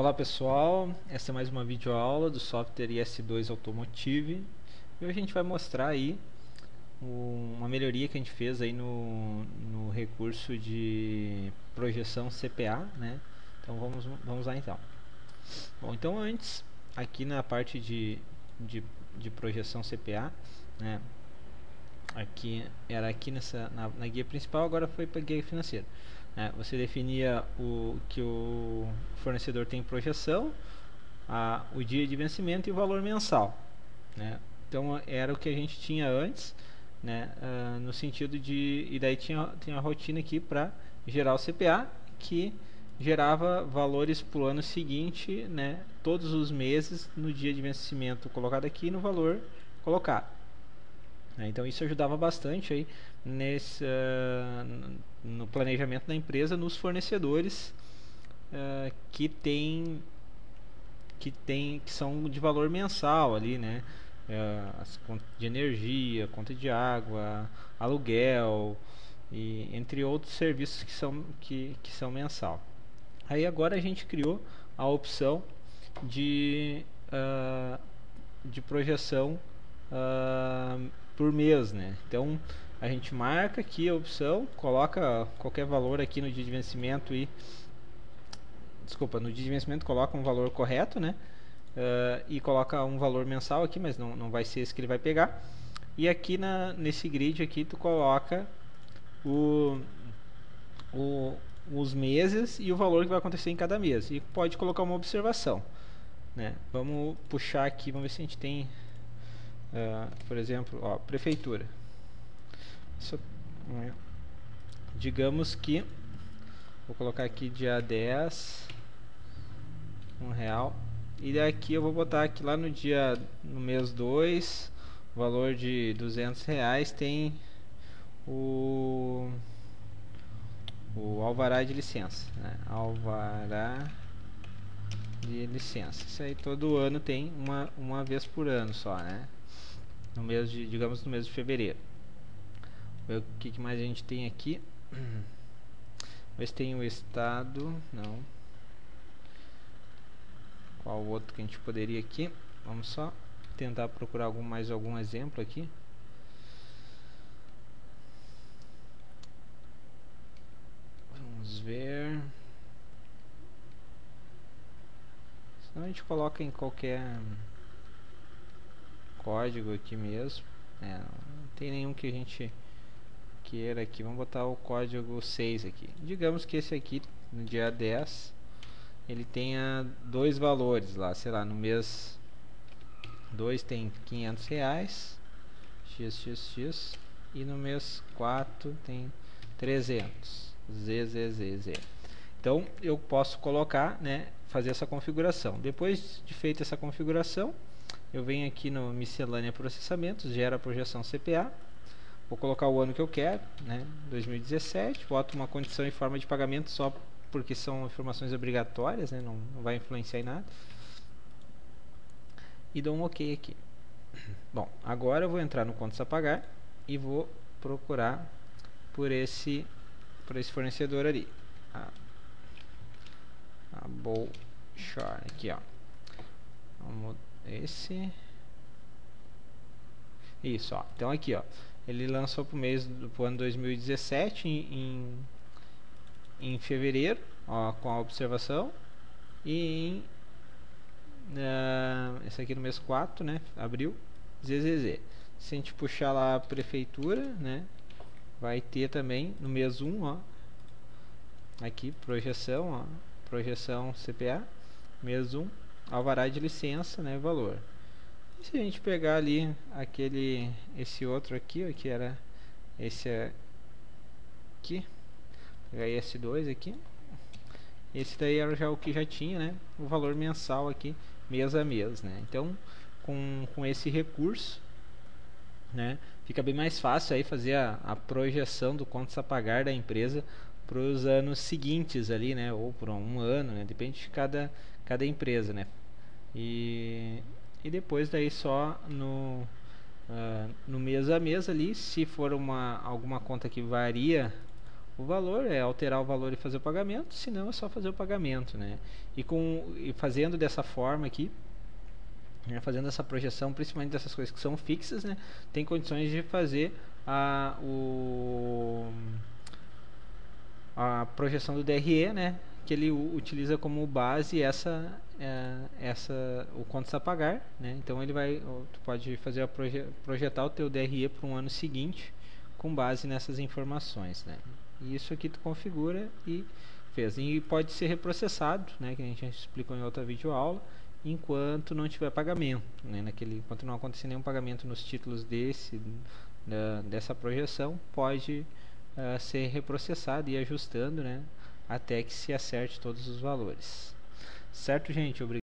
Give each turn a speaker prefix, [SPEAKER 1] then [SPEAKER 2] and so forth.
[SPEAKER 1] Olá pessoal, essa é mais uma videoaula do software IS2 Automotive e hoje a gente vai mostrar aí uma melhoria que a gente fez aí no, no recurso de projeção CPA, né? Então vamos, vamos lá então. Bom, então antes, aqui na parte de, de, de projeção CPA, né? Aqui era aqui nessa na, na guia principal, agora foi para a guia financeira. É, você definia o que o fornecedor tem projeção, a, o dia de vencimento e o valor mensal. Né? Então era o que a gente tinha antes, né? Uh, no sentido de. E daí tinha, tinha a rotina aqui para gerar o CPA, que gerava valores para o ano seguinte, né? todos os meses, no dia de vencimento colocado aqui no valor colocado. Né? Então isso ajudava bastante aí nesse, uh, no planejamento da empresa nos fornecedores uh, que tem que tem que são de valor mensal ali, né? Uh, as contas de energia, conta de água, aluguel e entre outros serviços que são que, que são mensal. Aí agora a gente criou a opção de de projeção por mês, né? Então a gente marca aqui a opção, coloca qualquer valor aqui no dia de vencimento e desculpa, no dia de vencimento coloca um valor correto, né? Uh, e coloca um valor mensal aqui, mas não, não vai ser esse que ele vai pegar. E aqui na, nesse grid aqui tu coloca o, o, os meses e o valor que vai acontecer em cada mês. E pode colocar uma observação. Né? Vamos puxar aqui, vamos ver se a gente tem Uh, por exemplo, ó, prefeitura. Isso, é. digamos que vou colocar aqui dia 10 um real e daqui eu vou botar aqui lá no dia no mês 2 valor de 200 reais tem o o alvará de licença né? alvará de licença isso aí todo ano tem uma, uma vez por ano só né no mês de, digamos no mês de fevereiro. Ver o que, que mais a gente tem aqui. Mas tem o estado, não. Qual outro que a gente poderia aqui? Vamos só tentar procurar algum mais algum exemplo aqui. Vamos ver. Senão a gente coloca em qualquer código aqui mesmo. É, não tem nenhum que a gente queira aqui. Vamos botar o código 6 aqui. Digamos que esse aqui, no dia 10, ele tenha dois valores lá, sei lá, no mês 2 tem 500 reais, xxx, e no mês 4 tem 300, zzz. Então eu posso colocar, né, fazer essa configuração. Depois de feita essa configuração, eu venho aqui no miscelânea processamentos, gera a projeção CPA, vou colocar o ano que eu quero, né, 2017, boto uma condição em forma de pagamento só porque são informações obrigatórias, né, não, não vai influenciar em nada, e dou um OK aqui. Bom, agora eu vou entrar no contas a pagar e vou procurar por esse, por esse fornecedor ali, a, a Bolshar, aqui ó, esse. Isso ó. Então aqui ó. Ele lançou para o mês do ano 2017 em, em, em fevereiro ó, com a observação. E em uh, esse aqui no mês 4 né abril ZZZ se a gente puxar lá a prefeitura né vai ter também no mês 1 ó aqui projeção ó projeção CPA mês 1 alvará de licença, né, valor. E se a gente pegar ali aquele, esse outro aqui, ó, que era esse aqui, pegar esse 2 aqui, esse daí era já o que já tinha, né, o valor mensal aqui, mês a mês, né. Então, com, com esse recurso, né, fica bem mais fácil aí fazer a, a projeção do contas a pagar da empresa para os anos seguintes ali, né, ou por um ano, né, depende de cada, cada empresa, né. E, e depois daí só no, uh, no mês a mês ali, se for uma, alguma conta que varia o valor, é alterar o valor e fazer o pagamento, se não é só fazer o pagamento, né? E, com, e fazendo dessa forma aqui, né, fazendo essa projeção, principalmente dessas coisas que são fixas, né, tem condições de fazer a, o, a projeção do DRE, né, que ele utiliza como base essa, é, essa o quanto a pagar, né, então ele vai, tu pode fazer a proje, projetar o teu DRE para um ano seguinte com base nessas informações, né. E isso aqui tu configura e fez. E pode ser reprocessado, né, que a gente explicou em outra videoaula, enquanto não tiver pagamento, né, naquele, enquanto não acontecer nenhum pagamento nos títulos desse da, dessa projeção, pode uh, ser reprocessado e ajustando, né, até que se acerte todos os valores. Certo, gente? Obrigado.